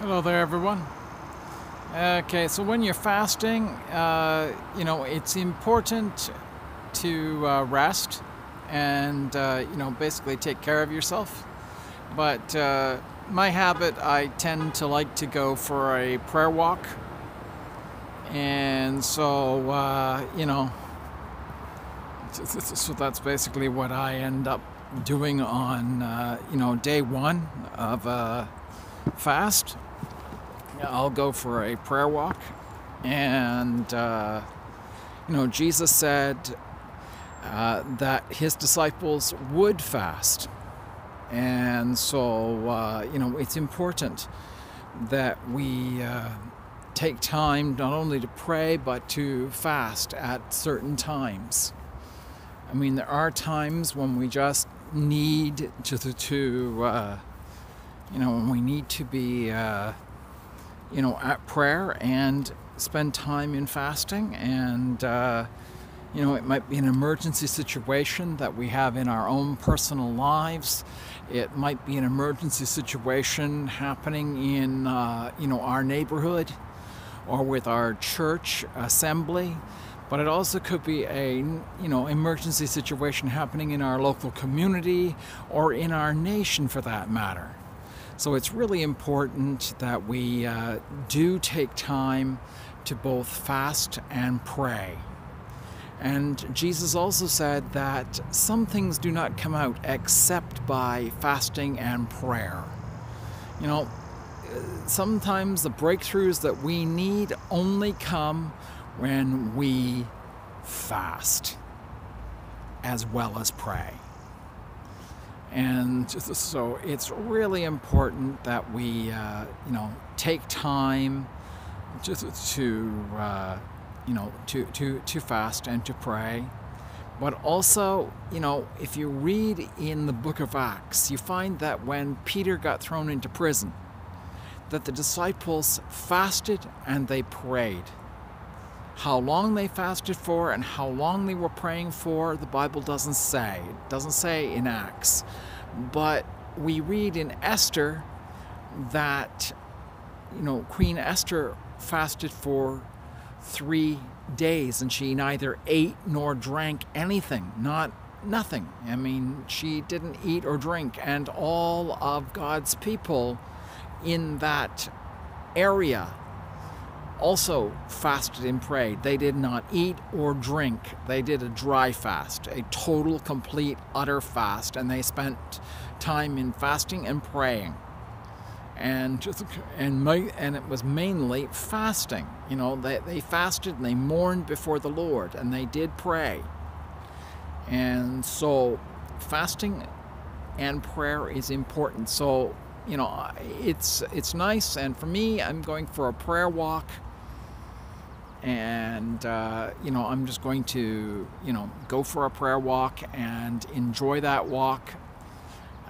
Hello there, everyone. Okay, so when you're fasting, uh, you know, it's important to uh, rest and, uh, you know, basically take care of yourself. But uh, my habit, I tend to like to go for a prayer walk. And so, uh, you know, so that's basically what I end up doing on, uh, you know, day one of a fast. I'll go for a prayer walk. And, uh, you know, Jesus said uh, that his disciples would fast. And so, uh, you know, it's important that we uh, take time not only to pray, but to fast at certain times. I mean, there are times when we just need to, to uh, you know, when we need to be uh, you know, at prayer and spend time in fasting. And, uh, you know, it might be an emergency situation that we have in our own personal lives. It might be an emergency situation happening in, uh, you know, our neighborhood or with our church assembly. But it also could be a, you know, emergency situation happening in our local community or in our nation for that matter. So it's really important that we uh, do take time to both fast and pray. And Jesus also said that some things do not come out except by fasting and prayer. You know, sometimes the breakthroughs that we need only come when we fast as well as pray. And so it's really important that we, uh, you know, take time just to, uh, you know, to, to, to fast and to pray. But also, you know, if you read in the book of Acts, you find that when Peter got thrown into prison, that the disciples fasted and they prayed. How long they fasted for and how long they were praying for, the Bible doesn't say. It doesn't say in Acts. But we read in Esther that, you know, Queen Esther fasted for three days and she neither ate nor drank anything, not nothing. I mean, she didn't eat or drink, and all of God's people in that area also fasted and prayed. They did not eat or drink. They did a dry fast, a total, complete, utter fast, and they spent time in fasting and praying. And and and it was mainly fasting. You know, they, they fasted and they mourned before the Lord and they did pray. And so fasting and prayer is important. So, you know, it's it's nice and for me I'm going for a prayer walk and uh, you know i'm just going to you know go for a prayer walk and enjoy that walk.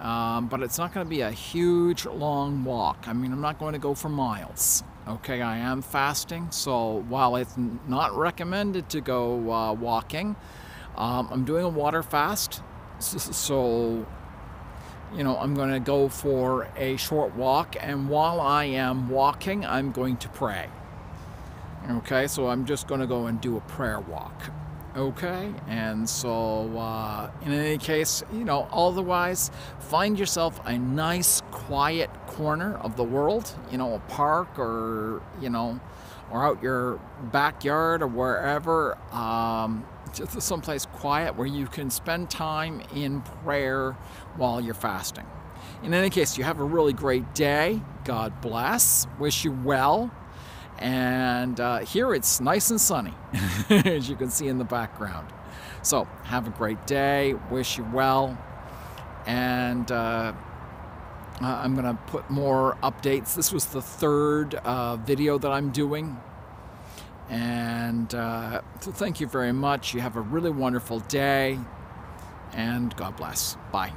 Um, but it's not going to be a huge long walk. I mean i'm not going to go for miles okay? I am fasting so while it's not recommended to go uh, walking um, i'm doing a water fast. So you know i'm going to go for a short walk. And while i am walking i'm going to pray Okay, so I'm just going to go and do a prayer walk. Okay, and so uh, in any case, you know, otherwise, find yourself a nice, quiet corner of the world, you know, a park or, you know, or out your backyard or wherever, um, just someplace quiet where you can spend time in prayer while you're fasting. In any case, you have a really great day. God bless. Wish you well. And uh, here it's nice and sunny, as you can see in the background. So have a great day. Wish you well. And uh, I'm going to put more updates. This was the third uh, video that I'm doing. And uh, so thank you very much. You have a really wonderful day. And God bless. Bye.